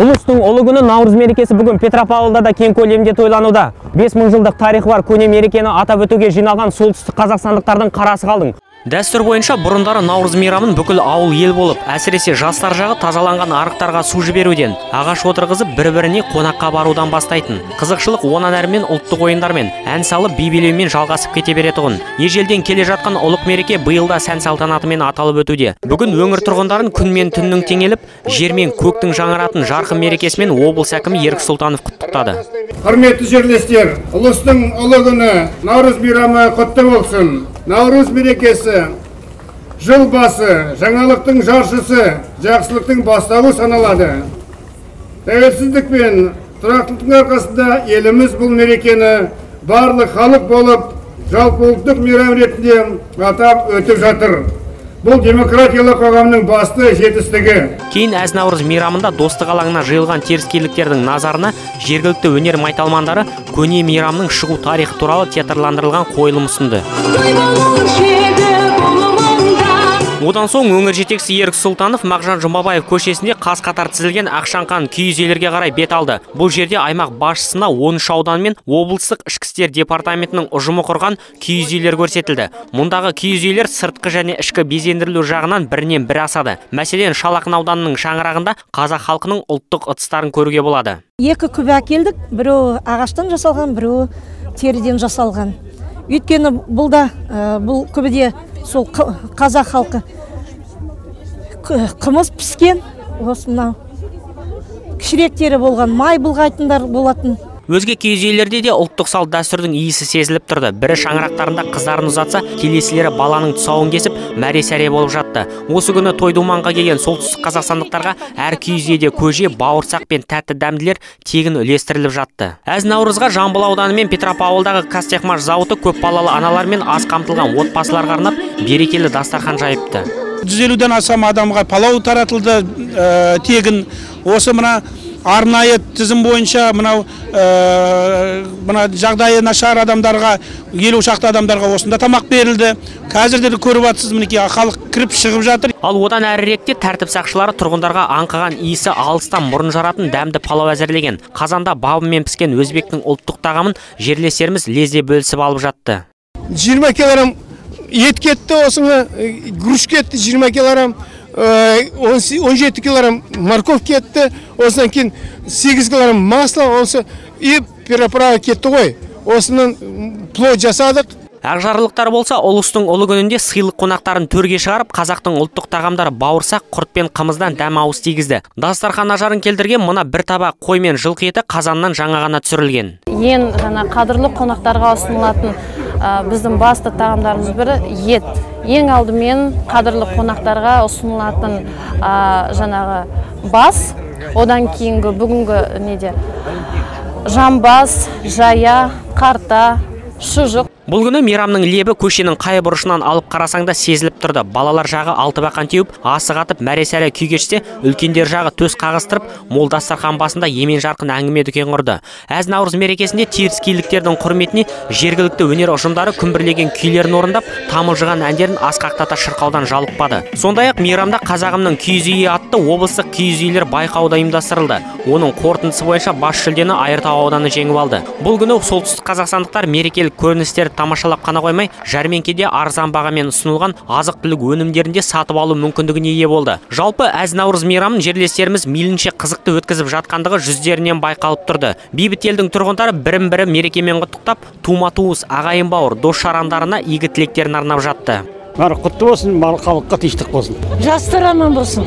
ұлыстың ұлы күні наурыз мерекесі бүгін петропавлда да кең көлемде тойлануда. 5000 жылдық тарихы бар көне мерекені атап өтуге жиналған солтүстік қазақстандықтардың қарасы қалдың. Дәстүр бойынша бұрындары наурыз мейрамын бүкіл ауыл ел болып, әсіресе жастар жағы тазаланған арықтарға су жіберуден, ағаш отырғызып бір-біріне қонаққа барудан бастайтын. Қызықшылық онан әрмен ұлттық ойындармен, ән салып би билеумен жалғасып кете беретұғын. Ежелден келе жатқан ұлық мереке биылда сән салтанатымен аталып өтуде. Бүгін өңір тұрғындарын күн мен түннің теңеліп, жер мен көктің жаңаратын жарқын мерекесімен облыс әкімі Ерік Сұлтанов құттықтады. Құрметті жерлестер, ұлыстың ұлы күні наурыз мейрамы құтты болсын наурыз мерекесі жыл басы жаңалықтың жаршысы жақсылықтың бастауы саналады. Тәуелсіздік пен тұрақтылықтың арқасында еліміз бұл мерекені барлық халық болып жалпы ұлттық мейрам ретінде атап өтіп жатыр. Бұл демократиялық қоғамның басты жетістігі. Кейін әз наурыз мейрамында достық алаңына жиылған теріскейліктердің назарына жергілікті өнер майталмандары көне мейрамның шығу тарихы туралы театрландырылған қойылым ұсынды. Одан соң өңір жетекшісі ерік сұлтанов мағжан жұмабаев көшесінде қас қатар тізілген ақшаңқан киіз үйлерге қарай бет алды. Бұл жерде аймақ басшысына он үш аудан мен облыстық ішкі істер департаментінің ұжымы құрған киіз үйлер көрсетілді. Мұндағы киіз үйлер сыртқы және ішкі безендірілу жағынан бірінен бірі асады. Мәселен шал ақын ауданының шаңырағында қазақ халқының ұлттық ыдыстарын көруге болады. Екі күбі әкелдік біреуі ағаштан жасалған біреуі теріден жасалған. Өйткені бұл да бұл күбіде сол қазақ халқы. Қымыз піскен осы мынау кішіректері болған май былғайтындар болатын. Өзге киіз үйлерде де ұлттық салт дәстүрдің иісі сезіліп тұрды. Бірі шаңырақтарында қыздарын ұзатса келесілері баланың тұсауын кесіп мәре сәре болып жатты. Осы күні той думанға келген солтүстік қазақстандықтарға әр киіз үйде көже бауырсақ пен тәтті дәмділер тегін үлестіріліп жатты. Әз наурызға жамбыл ауданы мен петропавлдағы қазтехмаш зауыты көпбалалы аналар мен аз қамтылған отбасыларға арнап берекелі дастархан жайыпты. Жүз елуден астам адамға палау таратылды ә, тегін. Осы мына арнайы тізім бойынша мынау ә, мына жағдайы нашар адамдарға елу шақты адамдарға осында тамақ берілді. Қазір де көріп жатсыз мінекей халық кіріп шығып жатыр. Ал одан әріректе тәртіп сақшылары тұрғындарға аңқыған иісі алыстан мұрын жаратын дәмді палау әзірлеген. Қазанда бабымен піскен өзбектің ұлттық тағамын жерлестеріміз лезде бөлісіп алып жатты. жиырма килограмм ет кетті осыны груш кетті жиырма килограмм. Он жеті килограмм морковь кетті осыдан кейін сегіз килограмм масло осы и переправа кетті ғой. Осының плод жасадық. Ақжарлықтар болса ұлыстың ұлы күнінде сыйлық қонақтарын төрге шығарып қазақтың ұлттық тағамдары бауырсақ құрт пен қымыздан дәм ауыз тигізді. Дастархан ажарын келтірген мына бір табақ қой мен жылқы еті қазаннан жаңа ғана түсірілген. Ең жаңа қадірлі қонақтарға ұсынылатын біздің басты тағамдарымыз бірі ет. Ең алдымен қадірлі қонақтарға ұсынылатын жаңағы бас одан кейінгі бүгінгі неде жамбас жая қарта шұжық. Бұл күні мейрамның лебі көшенің қай бұрышынан алып қарасаң да сезіліп тұрды. Балалар жағы алты бақан теуіп асық атып мәре сәре күй кешсе үлкендер жағы төс қағыстырып мол дастархан басында емен жарқын әңгіме дүкен құрды. Әз наурыз мерекесінде теріскейліктердің құрметіне жергілікті өнер ұжымдары күмбірлеген күйлерін орындап тамылжыған әндерін асқақтата шырқаудан жалықпады. Сондай ақ мейрамда қазағымның киіз үйі атты облыстық киіз үйлер байқауы да ұйымдастырылды. Оның қорытындысы бойынша бас жүлдені айыртау ауданы жеңіп алды. Бұл күні солтүстік қазақстандықтар мерекелік көріністерді тамашалап қана қоймай жәрмеңкеде арзан бағамен ұсынылған азық түлік өнімдерінде сатып алу мүмкіндігіне ие болды. Жалпы әз наурыз мейрамын жерлестеріміз мейлінше қызықты өткізіп жатқандығы жүздерінен байқалып тұрды. Бейбіт елдің тұрғындары бірін бірі мерекемен құттықтап тума туыс ағайын бауыр дос жарандарына игі тілектерін арнап жатты. Нарық құтты болсын халыққа тыныштық болсын. Жастар аман болсын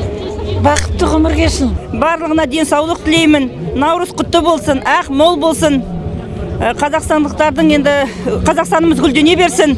бақытты ғұмыр кешсін. Барлығына денсаулық тілеймін. Наурыз құтты болсын ақ мол болсын. Қазақстандықтардың енді қазақстанымыз гүлдене берсін.